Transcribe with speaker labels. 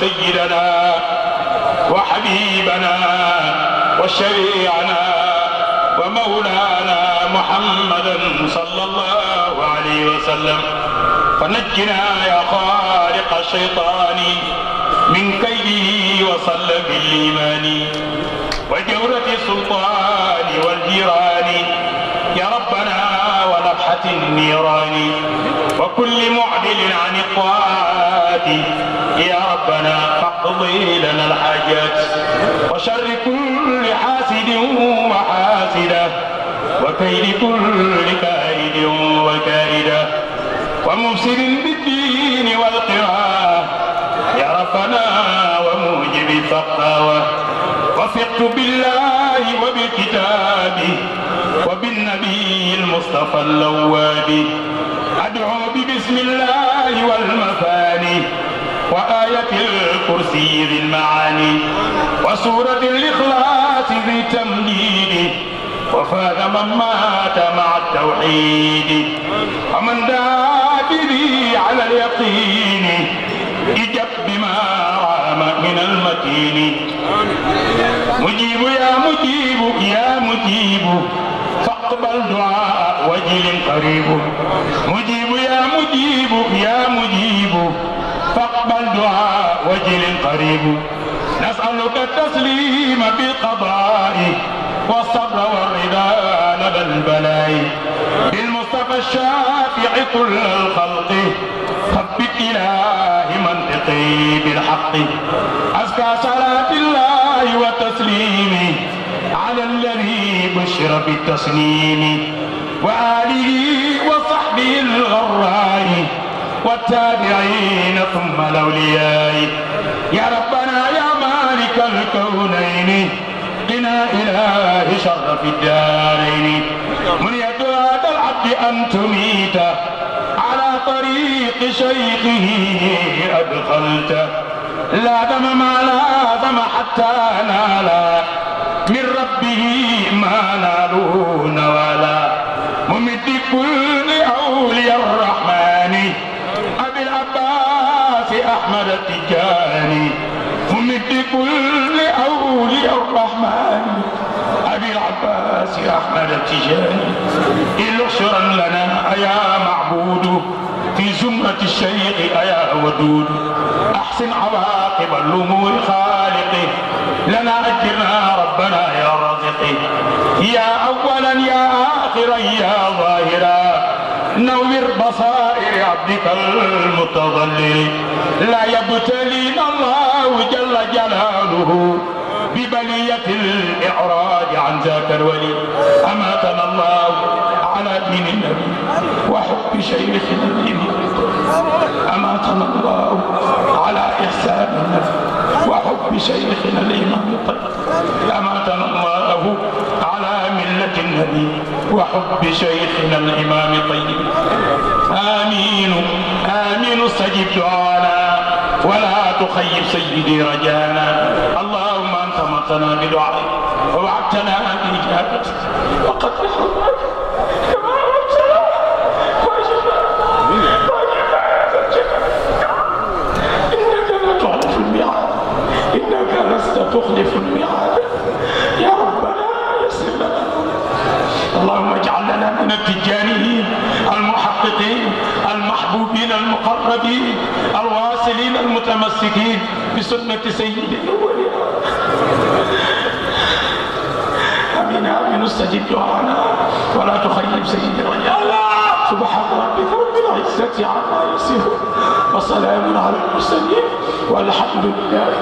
Speaker 1: سيدنا وحبيبنا وشريعنا ومولانا محمدا صلى الله عليه وسلم. فنجنا يا خالق الشيطان من كيده وصل بالإيمان وجورة السلطان والجيران. يا ربنا النيران وكل معدل عن الطاعات. يا ربنا فاقضي لنا الحاجات وشر كل حاسد وحاسدة وكيد كل كائد وكائدة ومفسد بالدين والقراءة يا ربنا وموجب الثقاوة وثقت بالله وبكتابه المصطفى اللواب أدعو ببسم الله والمثاني وآية الكرسي ذي المعاني وسورة الإخلاص ذي تمجيد وفاز من مات مع التوحيد. ومن دعا به على اليقين إجب بما رام من المتين. مجيب يا مجيب يا مجيب. وجل قريب. مجيب يا مجيب يا مجيب. فاقبل دعاء وجل قريب. نسألك التسليم بالقضاء والصبر والرضا لدى البلاء. بالمصطفى الشافع كل الخلق. ثبت إله منطقي بالحق. أزكى صلاة الله وتسليمه على الذي بشر بالتسليم. وآله وصحبه الغراء والتابعين ثم الأولياء. يا ربنا يا مالك الكونين قنا إله شر في الدارين. من يد هذا العبد أن تميت على طريق شيخه أدخلت. لا دم ما لا دم حتى نال من ربه ما نالون كل أولياء الرحمن. أبي العباس أحمد التجاني. ممد كل أولياء الرحمن. أبي العباس أحمد التجاني. إلشرا لنا يا معبود. في زمرة الشيخ أيا ودود. أحسن عواقب الأمور خالقه لنا أجرنا ربنا يا رازقي يا أولا يا آخرا يا ظاهرا. نور بصائر عبدك المتضلل لا يبتلينا الله جل جلاله ببلية الإعراض عن ذاك الولي. أماتنا الله على دين النبي وحب شيخنا الإمام أماتنا الله على إحسان النبي وحب شيخنا الإمام الطيب أماتنا الله على ملة النبي وحب شيخنا الإمام الطيب. آمين آمين استجب دعانا. ولا تخيب سيدي رجانا. اللهم أنت مرتنا بدعائك. ووعدتنا بإجابتك. وقد حرمك كما إنك اللهم اجعل لنا من التجانيين المحققين المحبوبين المقربين الواصلين المتمسكين بسنة سيد الأولين آمين آمين. استجب دعانا ولا تخيب سيد الرجال سبحان ربك رب العزة عما يصفون وسلام على المرسلين والحمد لله